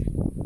Okay.